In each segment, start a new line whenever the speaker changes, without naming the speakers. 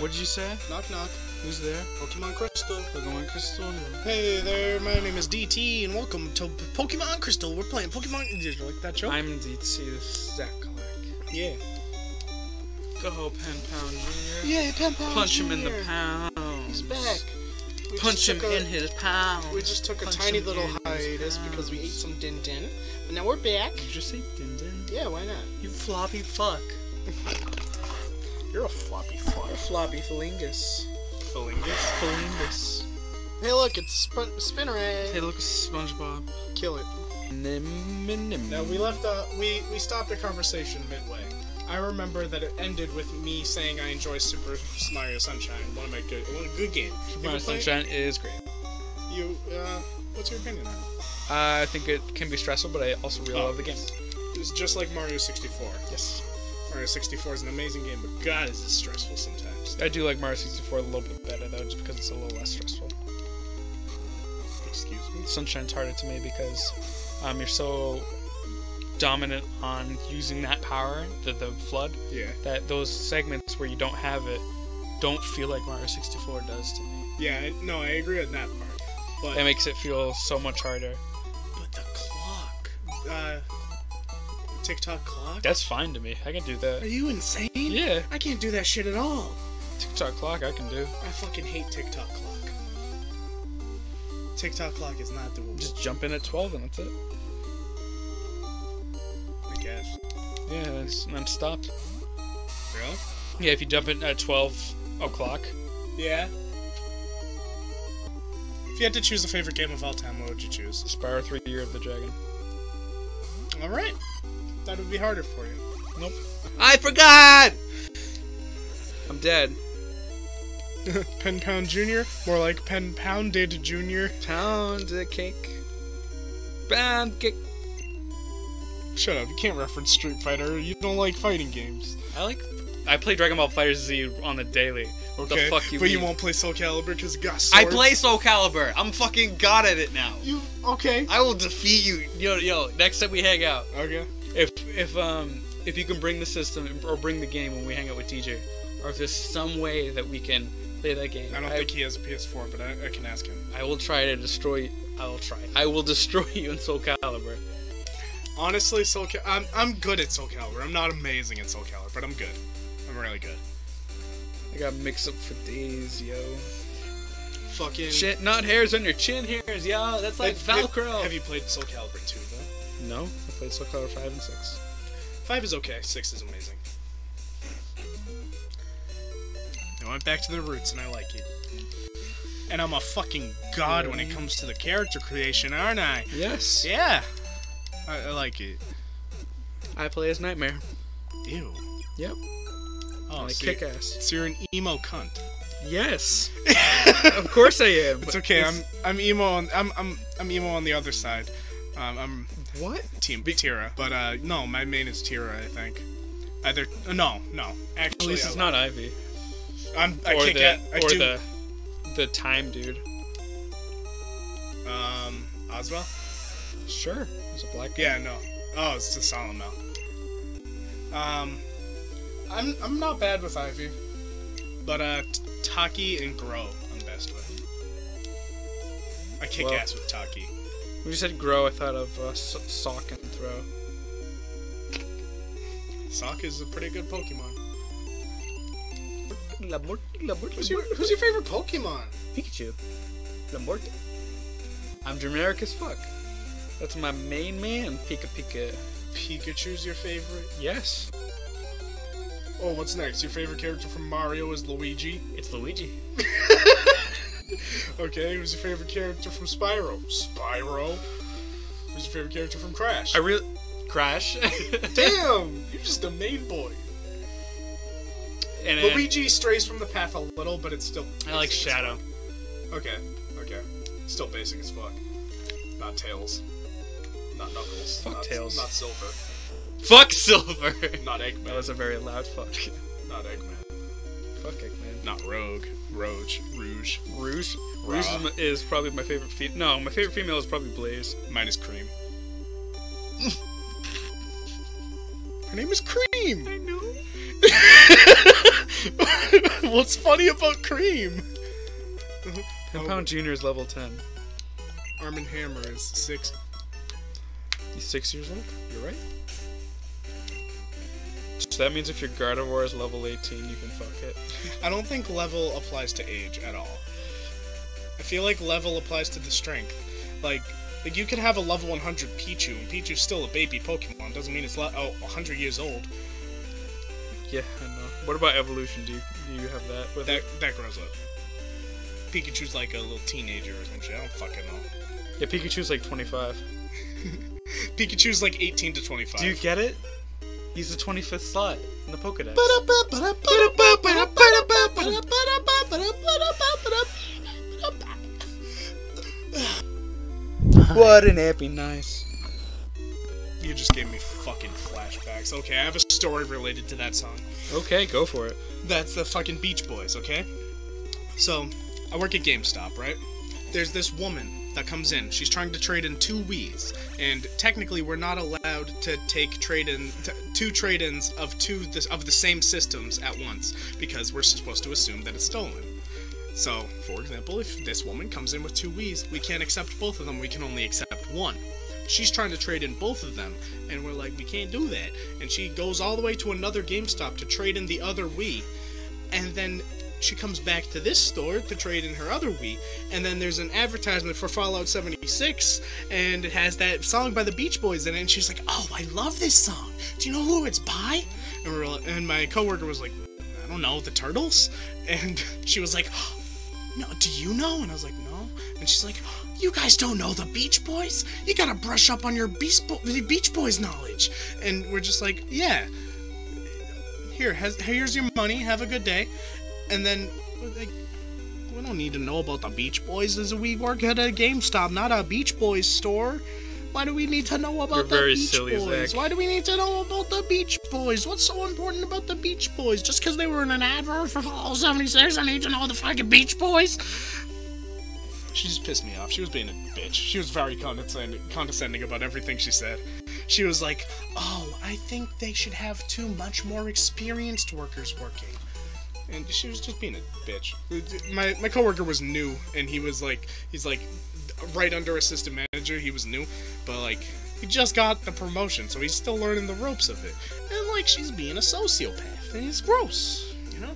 What did you say?
Knock knock.
Who's there?
Pokemon Crystal.
Pokemon Crystal.
Hey there, my name is DT, and welcome to Pokemon Crystal. We're playing Pokemon. Did you like that joke?
I'm DT. This is Zach Clark.
yeah.
Go Pen Pound Jr.
Yeah, Pen Pound
Punch him in the
Jr..
pound.
He's back. We
Punch him
a-
in his pound.
We just took a
Punch
tiny little hiatus because we ate some din din, but now we're back.
Did you just say Din Din?
Yeah, why not?
You floppy fuck.
You're a floppy fuck.
Floppy Philingus.
Philingus.
Philingus.
Hey, look, it's Spin- Spinarak.
Hey, look, SpongeBob.
Kill it.
Nim, nim, nim.
Now we left. Uh, we we stopped the conversation midway. I remember that it ended with me saying I enjoy Super Mario Sunshine. One of my good, one of good game. You
Mario
ever play it?
Sunshine is great.
You, uh, what's your opinion on it?
Uh, I think it can be stressful, but I also really
Oh.
love the game.
It's just like Mario 64.
Yes.
Mario 64 is an amazing game, but God, is it stressful sometimes.
I do like Mario 64 a little bit better, though, just because it's a little less stressful.
Excuse me.
Sunshine's harder to me because um, you're so dominant on using that power, the, the flood,
Yeah.
that those segments where you don't have it don't feel like Mario 64 does to me.
Yeah. No, I agree on that part. But
It makes it feel so much harder.
but the clock. Uh, TikTok clock.
That's fine to me. I can do that.
Are you insane?
Yeah,
I can't do that shit at all.
TikTok clock I can do.
I fucking hate TikTok clock. TikTok clock is not doable.
Just jump in at 12 and that's it.
I guess.
Yeah, it's, and then stop.
Really?
Yeah, if you jump in at 12 o'clock,
Yeah. If you had to choose a favorite game of all time, what would you choose?
Spyro 3 Year of the Dragon.
All That would be harder for you.
Nope. I forgot! I'm dead.
Pen Pound Junior, more like Pen Pounded Junior.
Pound the cake. Pound cake.
Shut up! You can't reference Street Fighter. You don't like fighting games.
I like. I play Dragon Ball Fighter Z on the daily.
Okay,
the fuck you
but you won't play Soul Calibur because got
I play Soul Calibur. I'm fucking god at it now.
You okay?
I will defeat you. Yo, yo. Next time we hang out,
Okay.
If if um if you can bring the system or bring the game when we hang out with TJ, or if there's some way that we can play that game,
I don't think he has a PS4, but I, I can ask him.
I will try to destroy. I will try. I will destroy you in Soul Calibur.
Honestly, Soul Cal- I'm I'm good at Soul Calibur. I'm not amazing at Soul Calibur, but I'm good. I'm really good.
I got mix up for days, yo.
Fucking.
Shit, not hairs on your chin hairs, yo. That's like
Have- have-
Velcro.
Have you played Soul Calibur 2 though?
No, I played Soul Calibur five and six.
Five is okay. Six is amazing. I went back to the roots, and I like it. And I'm a fucking god when it comes to the character creation, aren't I?
Yes.
Yeah. I, I like it.
I play as Nightmare.
Ew.
Yep.
Oh,
I
so
kick ass.
so you're an emo cunt.
Yes. of course I am.
It's okay. I'm I'm emo. On, I'm I'm I'm emo on the other side. Um, I'm
What?
team Tira, but uh, no, my main is Tira. I think. Either uh, no, no.
At
Actually,
least it's not Ivy.
I'm. I
or
kick
the
it. I
or
do.
the the time dude.
Um, Azwel.
Sure. There's a black guy.
Yeah, no. Oh, it's the Solomon. Um, I'm I'm not bad with Ivy, but uh, Taki and Grøh I'm best with. I kick
Well-
ass with Taki.
When you said Grøh, I thought of uh, s- Sawk and Throh.
Sawk is a pretty good Pokemon.
Lamort, Lamort,
Who's your Who's your favorite Pokemon?
Pikachu. Lamort. I'm generic as fuck. That's my main man, Pika Pika.
Pikachu's your favorite.
Yes.
Oh, what's next? Your favorite character from Mario is Luigi.
It's Luigi.
Okay, who's your favorite character from Spyro? Spyro. Who's your favorite character from Crash?
I really Crash.
Damn, you're just a main boy.
and
Luigi strays from the path a little, but it's still.
I like Shadow.
Okay, okay. Still basic as fuck. Not Tails. Not Knuckles.
Fuck
not,
Tails.
Not Silver.
Fuck Silver.
Not Eggman.
That was a very loud fuck.
Not Eggman.
Fuck Eggman.
Not Rogue. Rogue. Rouge.
Rouge. Rouge is, my, is probably my favorite female. No, my favorite female is probably Blaze.
Mine is Cream. Her name is Cream.
I know.
What's funny about Cream?
Ten Pound Junior is level ten.
Arm & Hammer is six.
He's six years old. You're right. So that means if your Gardevoir is level 18, you can fuck it.
I don't think level applies to age at all. I feel like level applies to the strength. Like, like you could have a level 100 Pichu, and Pichu's still a baby Pokemon. Doesn't mean it's le- oh, 100 years old.
Yeah, I know. What about evolution? Do you, do you have that? With
That
it?
that grows up. Pikachu's like a little teenager or some shit. I don't fucking know.
Yeah, Pikachu's like 25.
Pikachu's like 18 to 25.
Do you get it? He's the 25th slot in the Pokedex. What an happy nice.
You just gave me fucking flashbacks. Okay, I have a story related to that song.
Okay, go for it.
That's the fucking Beach Boys, okay? So, I work at GameStop, right? There's this woman that comes in. She's trying to trade in two Wii's, and technically we're not allowed to take trade-in t- two trade-ins of two this, of the same systems at once because we're supposed to assume that it's stolen. So, for example, if this woman comes in with two Wii's, we can't accept both of them. We can only accept one. She's trying to trade in both of them, and we're like, we can't do that. And she goes all the way to another GameStop to trade in the other Wii, and then she comes back to this store to trade in her other Wii, and then there's an advertisement for Fallout 76, and it has that song by the Beach Boys in it, and she's like, "Oh, I love this song. Do you know who it's by?" And like, and my coworker was like, "I don't know, the Turtles," and she was like, "No, do you know?" And I was like, "No," and she's like. You guys don't know the Beach Boys? You gotta brush up on your Beach, Bo- Beach Boys knowledge. And we're just like, yeah. Here, has, here's your money. Have a good day and then like, we don't need to know about the Beach Boys as we work at a GameStop, not a Beach Boys store. Why do we need to know about
You're
the
very
Beach
silly,
Boys?
Zach.
Why do we need to know about the Beach Boys? What's so important about the Beach Boys? Just because they were in an advert for Fallout 76, I need to know the fucking Beach Boys? She just pissed me off. She was being a bitch. She was very condescending, condescending about everything she said. She was like, "Oh, I think they should have two much more experienced workers working." And she was just being a bitch. My my coworker was new, and he was like, he's like, right under assistant manager. He was new, but like, he just got the promotion, so he's still learning the ropes of it. And like, she's being a sociopath, and it's gross, you know.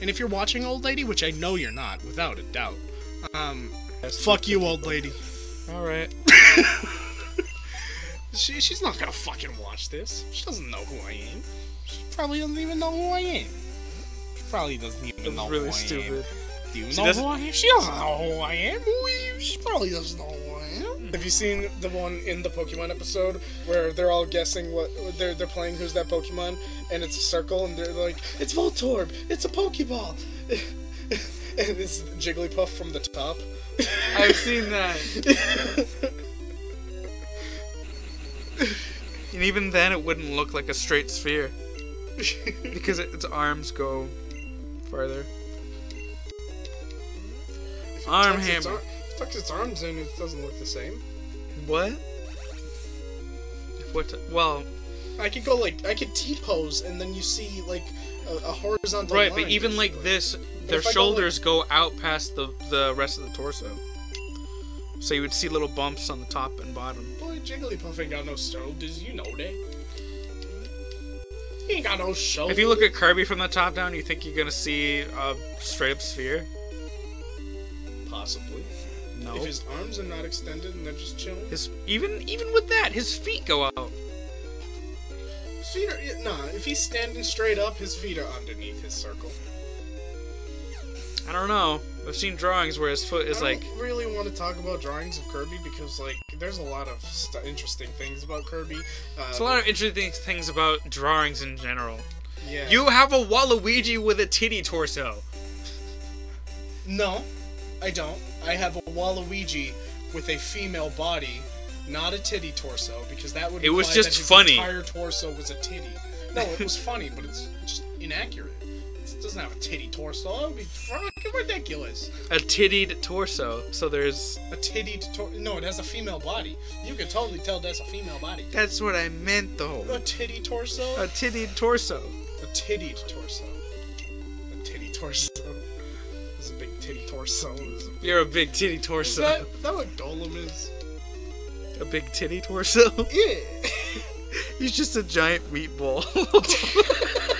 And if you're watching, old lady, which I know you're not, without a doubt, um, fuck you, old lady.
All right.
She, she's not gonna fucking watch this. She doesn't know who I am. She probably doesn't even know who I am. Probably doesn't even know
really
who I
stupid.
am. Do you
She
know
doesn't-
who I am? She doesn't know who I am. Who? She probably doesn't know who I am. Have you seen the one in the Pokemon episode where they're all guessing what they're they're playing who's that Pokemon and it's a circle and they're like it's Voltorb, it's a Pokeball, and it's Jigglypuff from the top.
I've seen that. And even then, it wouldn't look like a straight sphere because it, its arms go farther. Arm
its
hammer.
ar- tucks its arms in, it doesn't look the same.
What? What? Well,
I could go like I could T pose, and then you see like a, a horizontal.
right, but even like this, their
I go,
shoulders go out past the the rest of the torso. So you would see little bumps on the top and bottom.
Boy, Jigglypuff ain't got no shoulders. You know that. He ain't got no.
If you look at Kirby from the top down, you think you're gonna see a straight up sphere?
possibly,
No.
if his arms are not extended and they're just chilling,
His even even with that, his feet go out.
his feet are nah. If he's standing straight up, his feet are underneath his circle.
I don't know. I've seen drawings where his foot is
I
like
don't really want to talk about drawings of Kirby because like there's a lot of st- interesting things about Kirby. Uh,
There's a lot of interesting things about drawings in general.
yeah.
You have a Waluigi with a titty torso.
No, I don't. I have a Waluigi with a female body, not a titty torso, because that would
It was just
that his
funny.
entire torso was a titty. No, it was funny, but it's just inaccurate. It doesn't have a titty torso. That would be fucking ridiculous.
A tittied torso. So there's.
A titty torso. No, it has a female body. You can totally tell that's a female body.
That's what I meant though.
A titty torso.
A tittied torso.
A tittied torso. A titty torso. It's a big titty torso. Is
You're a big titty torso.
that, is that what Golem is?
A big titty torso?
Yeah.
He's just a giant meatball.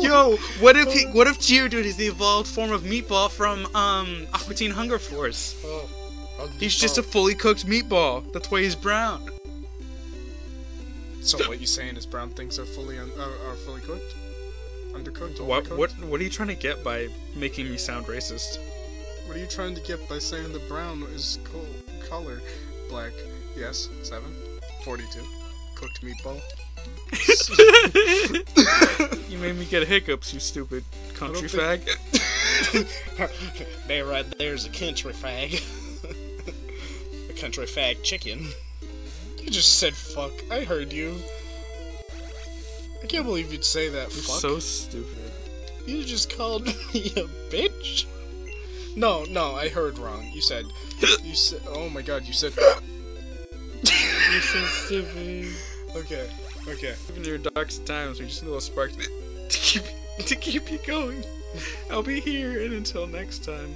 Yo, what if he, what if Geodude is the evolved form of meatball from um Aqua Teen Hunger Force?
Oh, oh,
He's just
oh.
a fully cooked meatball. That's why he's brown.
So what you saying is brown things are fully un- are, are fully cooked, undercooked,
What what what are you trying to get by making me sound racist?
What are you trying to get by saying the brown is co- color? Black, yes, seven. Forty-two. Cooked meatball.
You made me get hiccups, you stupid country
think-
fag.
there, right there's a country fag. a country fag chicken. You just said fuck. I heard you. I can't believe you'd say that.
You're
fuck.
so stupid.
You just called me a bitch. No, no, I heard wrong. You said, you said. Oh my god, you said.
You're so stupid.
Okay, okay.
Even in your darkest times, we just need a little spark to keep to keep you going. I'll be here, and until next time.